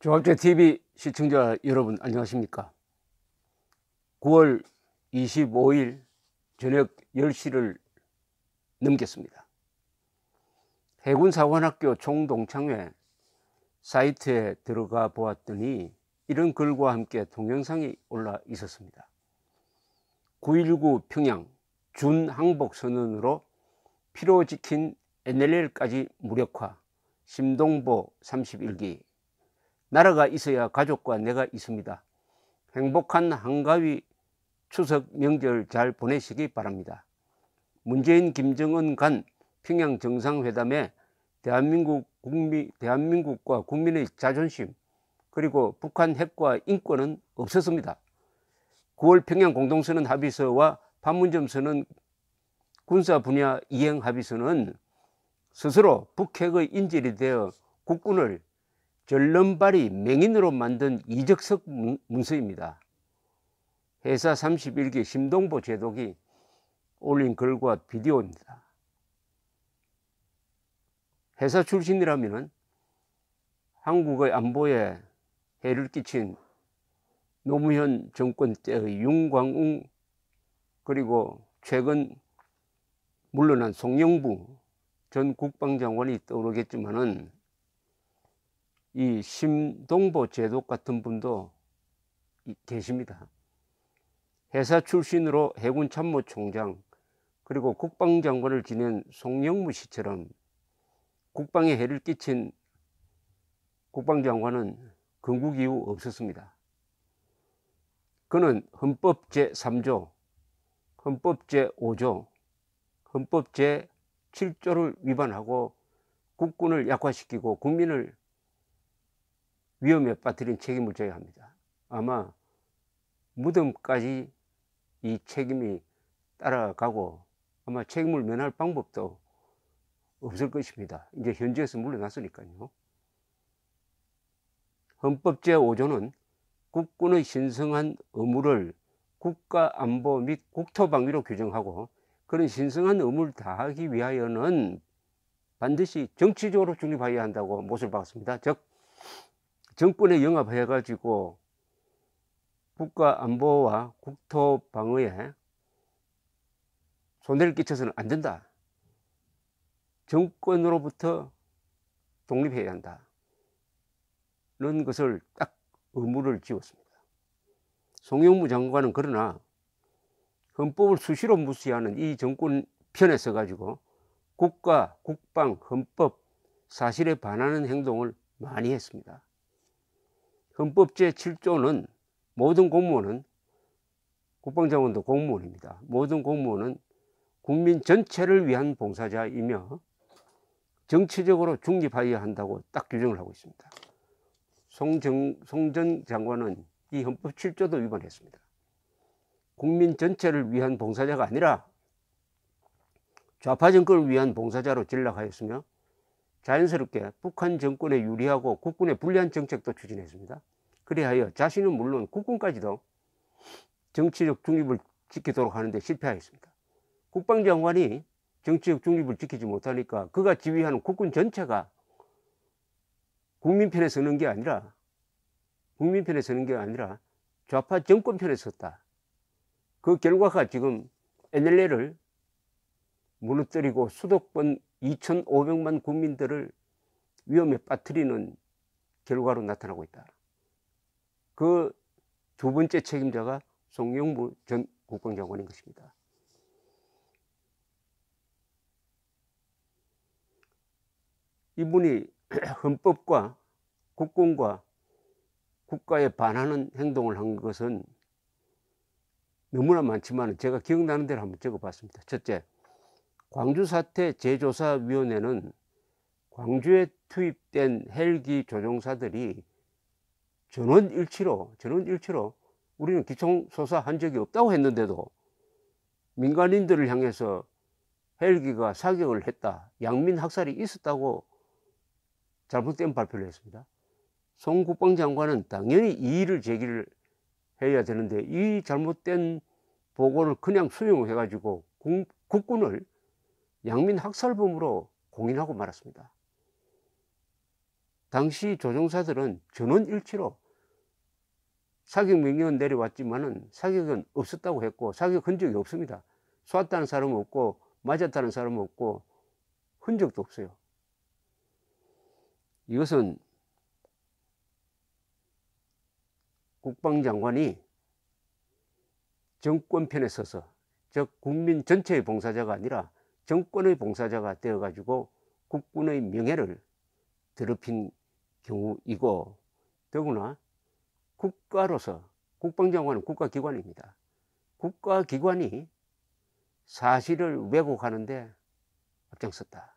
조합제TV 시청자 여러분 안녕하십니까? 9월 25일 저녁 10시를 넘겼습니다. 해군사관학교 총동창회 사이트에 들어가 보았더니 이런 글과 함께 동영상이 올라 있었습니다. 9.19 평양 준항복선언으로 피로 지킨 NLL까지 무력화 심동보 31기 나라가 있어야 가족과 내가 있습니다. 행복한 한가위 추석 명절 잘 보내시기 바랍니다. 문재인 김정은 간 평양 정상회담에 대한민국 국민, 대한민국과 국민의 자존심 그리고 북한 핵과 인권은 없었습니다. 9월 평양 공동선언 합의서와 판문점 선언 군사 분야 이행 합의서는 스스로 북핵의 인질이 되어 국군을 전름발이 맹인으로 만든 이적석 문서입니다. 회사 31기 심동보 제독이 올린 글과 비디오입니다. 회사 출신이라면 한국의 안보에 해를 끼친 노무현 정권 때의 윤광웅 그리고 최근 물러난 송영부 전 국방장관이 떠오르겠지만은 이 심동보 제독 같은 분도 계십니다. 회사 출신으로 해군 참모총장 그리고 국방장관을 지낸 송영무 씨처럼 국방에 해를 끼친 국방장관은 건국 이후 없었습니다. 그는 헌법 제3조, 헌법 제5조, 헌법 제7조를 위반하고 국군을 약화시키고 국민을 위험에 빠뜨린 책임을 져야 합니다. 아마 무덤까지 이 책임이 따라가고 아마 책임을 면할 방법도 없을 것입니다. 이제 현지에서 물러났으니까요. 헌법 제5조는 국군의 신성한 의무를 국가 안보 및 국토 방위로 규정하고 그런 신성한 의무를 다하기 위하여는 반드시 정치적으로 중립하여야 한다고 못을 박았습니다. 즉 정권에 영합해 가지고 국가 안보와 국토 방어에 손해를 끼쳐서는 안 된다. 정권으로부터 독립해야 한다. 는 것을 딱 의무를 지었습니다. 송영무 장관은 그러나 헌법을 수시로 무시하는 이 정권 편에 서가지고 국가, 국방, 헌법, 사실에 반하는 행동을 많이 했습니다. 헌법 제7조는 모든 공무원은 국방장관도 공무원입니다. 모든 공무원은 국민 전체를 위한 봉사자이며 정치적으로 중립하여야 한다고 딱 규정을 하고 있습니다. 송정, 송전 장관은 이 헌법 7조도 위반했습니다. 국민 전체를 위한 봉사자가 아니라 좌파 정권을 위한 봉사자로 전락하였으며 자연스럽게 북한 정권에 유리하고 국군에 불리한 정책도 추진했습니다. 그리하여 자신은 물론 국군까지도 정치적 중립을 지키도록 하는데 실패하였습니다. 국방장관이 정치적 중립을 지키지 못하니까 그가 지휘하는 국군 전체가 국민 편에 서는 게 아니라 국민 편에 서는 게 아니라 좌파 정권 편에 섰다. 그 결과가 지금 NLL을 무너뜨리고 수도권 2,500만 국민들을 위험에 빠뜨리는 결과로 나타나고 있다. 그 두 번째 책임자가 송영무 전 국방장관인 것입니다. 이분이 헌법과 국군과 국가에 반하는 행동을 한 것은 너무나 많지만 제가 기억나는 대로 한번 적어봤습니다. 첫째, 광주 사태 재조사위원회는 광주에 투입된 헬기 조종사들이 전원 일치로 전원 일치로 우리는 기총소사 한 적이 없다고 했는데도 민간인들을 향해서 헬기가 사격을 했다. 양민 학살이 있었다고 잘못된 발표를 했습니다. 송 국방장관은 당연히 이의를 제기를 해야 되는데 이 잘못된 보고를 그냥 수용해 가지고 국군을 양민 학살범으로 공인하고 말았습니다. 당시 조종사들은 전원 일치로 사격 명령은 내려왔지만은 사격은 없었다고 했고 사격 흔적이 없습니다. 쐈다는 사람은 없고 맞았다는 사람은 없고 흔적도 없어요. 이것은 국방장관이 정권 편에 서서 즉 국민 전체의 봉사자가 아니라 정권의 봉사자가 되어 가지고 국군의 명예를 더럽힌 경우이고 더구나 국가로서 국방장관은 국가기관입니다. 국가기관이 사실을 왜곡하는데 앞장섰다.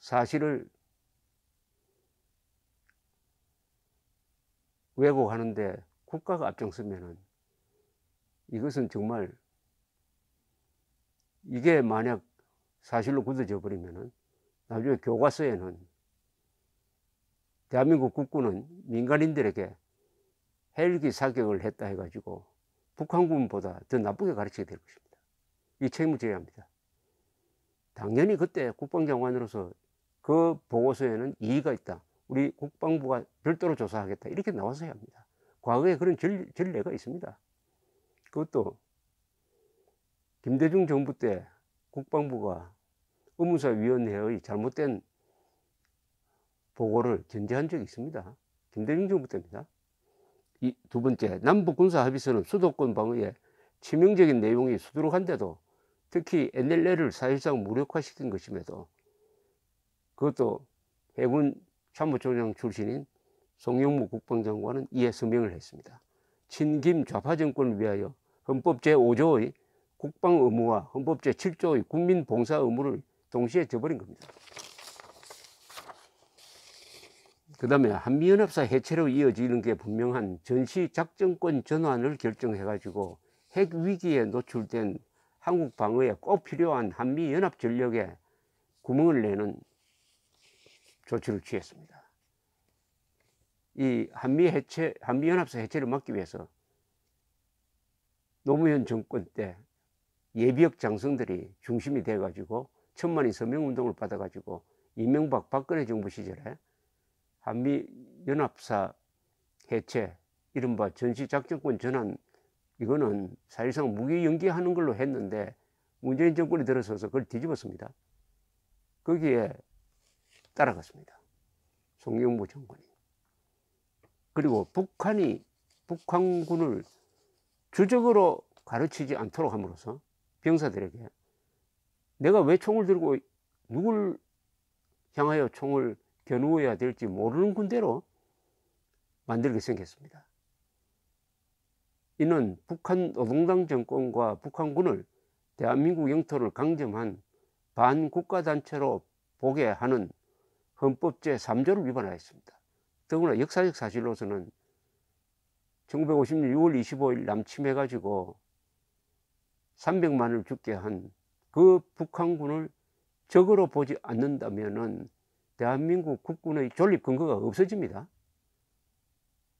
사실을 왜곡하는데 국가가 앞장서면은 이것은 정말 이게 만약 사실로 굳어져 버리면은 나중에 교과서에는 대한민국 국군은 민간인들에게 헬기 사격을 했다 해가지고 북한군보다 더 나쁘게 가르치게 될 것입니다. 이 책임을 져야 합니다. 당연히 그때 국방장관으로서 그 보고서에는 이의가 있다. 우리 국방부가 별도로 조사하겠다. 이렇게 나와서야 합니다. 과거에 그런 전, 전례가 있습니다. 그것도 김대중 정부 때 국방부가 의무사위원회의 잘못된 보고를 견제한 적이 있습니다. 김대중 정부 때입니다. 이 두 번째, 남북 군사 합의서는 수도권 방어에 치명적인 내용이 수두룩한데도 특히 NLL을 사실상 무력화시킨 것임에도 그것도 해군 참모총장 출신인 송영무 국방장관은 이에 서명을 했습니다. 친김 좌파 정권을 위하여 헌법 제5조의 국방 의무와 헌법 제7조의 국민 봉사 의무를 동시에 져버린 겁니다. 그 다음에 한미연합사 해체로 이어지는 게 분명한 전시 작전권 전환을 결정해가지고 핵 위기에 노출된 한국 방어에 꼭 필요한 한미연합 전력에 구멍을 내는 조치를 취했습니다. 이 한미 해체, 한미연합사 해체를 막기 위해서 노무현 정권 때 예비역 장성들이 중심이 돼가지고 천만인 서명운동을 받아가지고 이명박 박근혜 정부 시절에 한미 연합사 해체, 이른바 전시작전권 전환, 이거는 사실상 무기 연기하는 걸로 했는데 문재인 정권이 들어서서 그걸 뒤집었습니다. 거기에 따라갔습니다. 송영무 정권이. 그리고 북한이 북한군을 주적으로 가르치지 않도록 함으로써 병사들에게 내가 왜 총을 들고 누굴 향하여 총을 겨누어야 될지 모르는 군대로 만들게 생겼습니다. 이는 북한 노동당 정권과 북한군을 대한민국 영토를 강점한 반국가단체로 보게 하는 헌법 제3조를 위반하였습니다. 더구나 역사적 사실로서는 1950년 6월 25일 남침해가지고 300만을 죽게 한 그 북한군을 적으로 보지 않는다면은 대한민국 국군의 존립 근거가 없어집니다.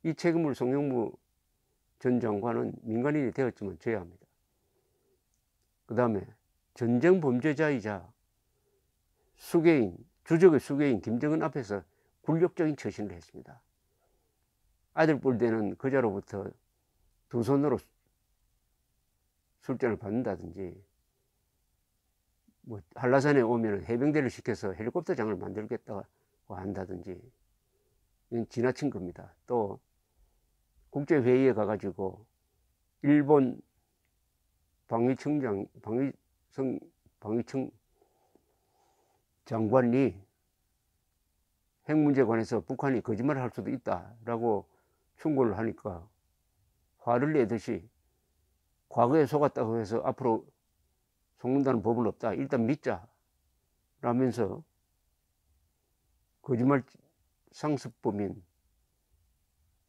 이 책임을 송영무 전 장관은 민간인이 되었지만 져야 합니다. 그 다음에 전쟁 범죄자이자 수개인, 주적의 수개인 김정은 앞에서 굴욕적인 처신을 했습니다. 아들 볼 때는 그자로부터 두 손으로 술잔을 받는다든지 뭐 한라산에 오면 해병대를 시켜서 헬리콥터장을 만들겠다고 한다든지 이건 지나친 겁니다. 또 국제회의에 가가지고 일본 방위청장 방위성 방위청 장관이 핵 문제에 관해서 북한이 거짓말을 할 수도 있다라고 충고를 하니까 화를 내듯이 과거에 속았다고 해서 앞으로 속는다는 법은 없다. 일단 믿자. 라면서 거짓말 상습범인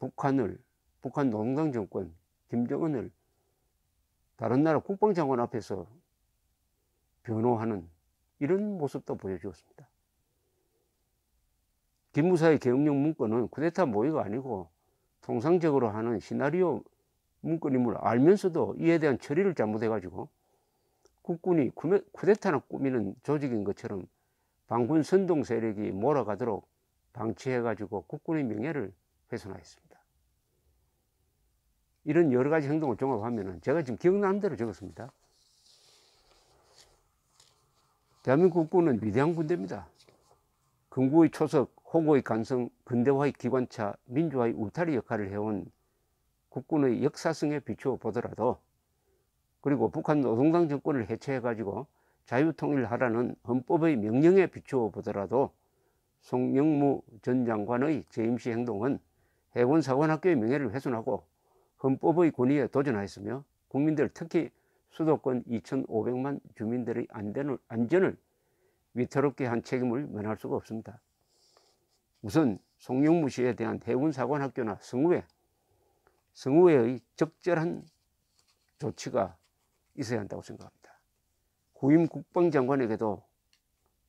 북한을, 북한 농당 정권, 김정은을 다른 나라 국방장관 앞에서 변호하는 이런 모습도 보여주었습니다. 김무사의 계엄령 문건은 쿠데타 모의가 아니고 통상적으로 하는 시나리오 문건임을 알면서도 이에 대한 처리를 잘못해가지고 국군이 쿠데타나 꾸미는 조직인 것처럼 반군 선동 세력이 몰아가도록 방치해가지고 국군의 명예를 훼손하였습니다. 이런 여러 가지 행동을 종합하면 제가 지금 기억나는 대로 적었습니다. 대한민국 국군은 위대한 군대입니다. 근구의 초석, 호국의 간성, 근대화의 기관차, 민주화의 울타리 역할을 해온 국군의 역사성에 비추어 보더라도 그리고 북한 노동당 정권을 해체해 가지고 자유통일하라는 헌법의 명령에 비추어 보더라도 송영무 전 장관의 재임시 행동은 해군사관학교의 명예를 훼손하고 헌법의 권위에 도전하였으며 국민들 특히 수도권 2,500만 주민들의 안전을, 위태롭게 한 책임을 면할 수가 없습니다. 우선 송영무 씨에 대한 해군사관학교나 성우회, 성우회의 적절한 조치가 있어야 한다고 생각합니다. 후임 국방장관에게도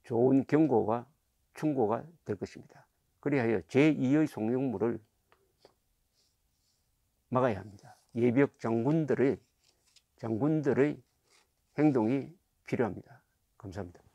좋은 경고가 충고가 될 것입니다. 그리하여 제2의 송영무를 막아야 합니다. 예비역 장군들의 장군들의 행동이 필요합니다. 감사합니다.